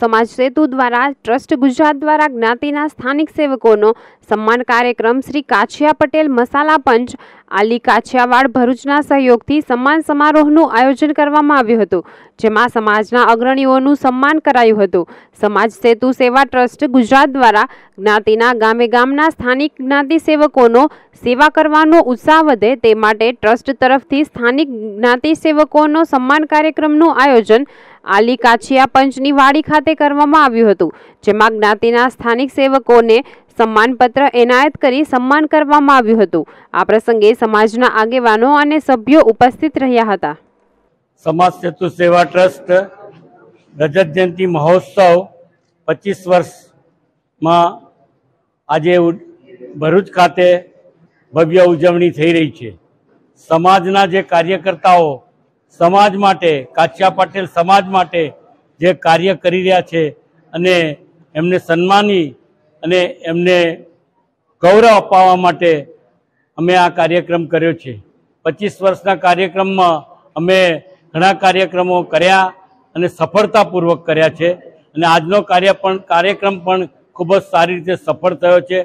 સમાજ સેતુ દ્વારા, ટ્રસ્ટ ગુજરાત દ્વારા જ્ઞાતિના સ્થાનિક સેવકોનો સન્માન કાર્યક્રમ શ્રી કાછિયા પટેલ મસાલા પંચ, આલી કાછિયાવાડ ભરૂચના સહયોગથી સન્માન સમારોહનું આયોજન કરવામાં આવ્યું હતું, જેમાં સમાજના અગ્રણીઓનું સન્માન કરાયું હતું. સમાજ સેતુ સેવા ટ્રસ્ટ ગુજરાત દ્વારા જ્ઞાતિના ગામે ગામના સ્થાનિક જ્ઞાતિ સેવકોનો સેવા કરવાનો ઉત્સાહ વધે તે માટે ટ્રસ્ટ તરફથી સ્થાનિક જ્ઞાતિ સેવકોનો સન્માન કાર્યક્રમનું આયોજન આલી કાછિયા પંચની વાડી ખાતે કરવામાં આવ્યું હતું, જેમાં જ્ઞાતિના સ્થાનિક સેવકોને સન્માનપત્ર એનાયત કરી સન્માન કરવામાં આવ્યું હતું. આ પ્રસંગે સમાજના આગેવાનો અને સભ્યો ઉપસ્થિત રહ્યા હતા. સમાજ સેતુ સેવા ટ્રસ્ટ, રજત જયંતિ મહોત્સવ પચીસ વર્ષમાં આજે ભરૂચ ખાતે ભવ્ય ઉજવણી થઈ રહી છે. સમાજના જે કાર્યકર્તાઓ સમાજ માટે કાચિયા પટેલ સમાજ માટે જે કાર્ય કરી રહ્યા છે અને એમને સન્માની અને એમને ગૌરવ અપાવવા માટે અમે આ કાર્યક્રમ કર્યો છે. પચીસ વર્ષના કાર્યક્રમમાં અમે ઘણા કાર્યક્રમો કર્યા અને સફળતાપૂર્વક કર્યા છે. અને આજનો કાર્ય પણ, કાર્યક્રમ પણ ખૂબ જ સારી રીતે સફળ થયો છે.